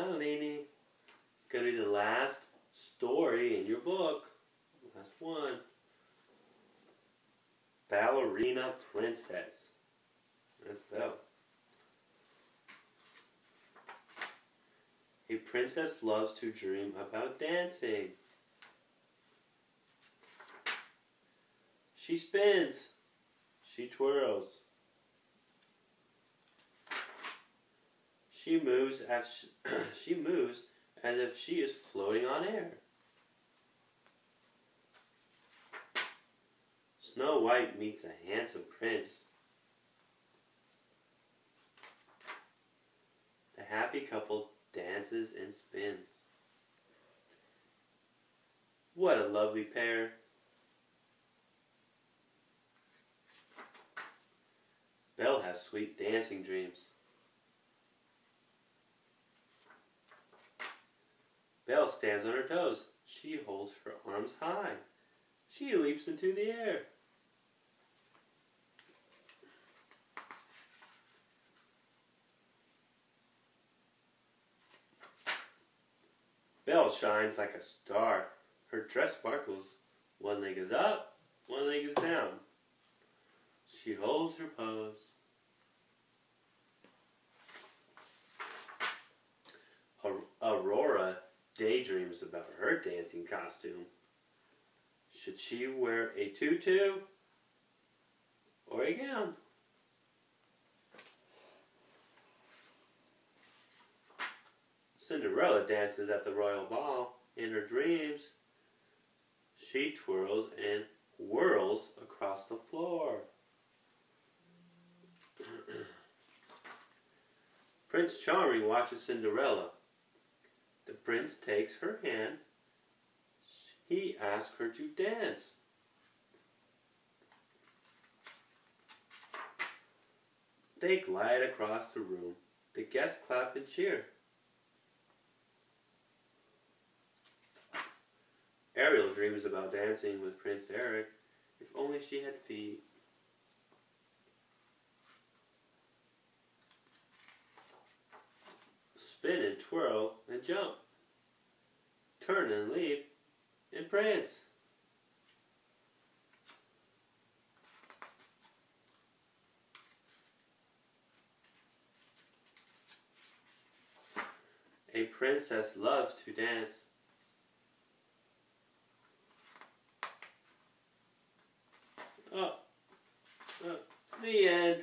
Lainey. Gonna be the last story in your book. Last one. Ballerina Princess. A princess loves to dream about dancing. She spins. She twirls. She moves as she, moves as if she is floating on air. Snow White meets a handsome prince. The happy couple dances and spins. What a lovely pair. Belle has sweet dancing dreams. Belle stands on her toes. She holds her arms high. She leaps into the air. Belle shines like a star. Her dress sparkles. One leg is up, one leg is down. She holds her pose. Daydreams about her dancing costume. Should she wear a tutu or a gown? Cinderella dances at the royal ball. In her dreams, she twirls and whirls across the floor. Prince Charming watches Cinderella. Prince takes her hand. He asks her to dance. They glide across the room. The guests clap and cheer. Ariel dreams about dancing with Prince Eric. If only she had feet. Spin and twirl and jump turn and leap in praise. A princess loves to dance. Oh, oh the end.